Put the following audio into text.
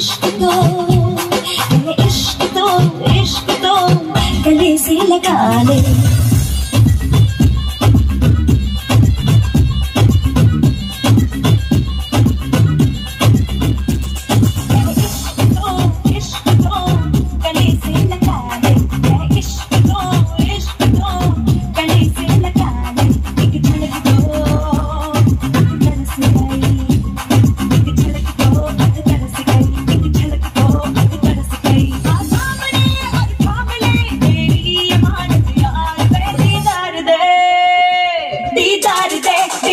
इश्क तो इश्क तो इश्क तो गले से लगा ले दीदार दे।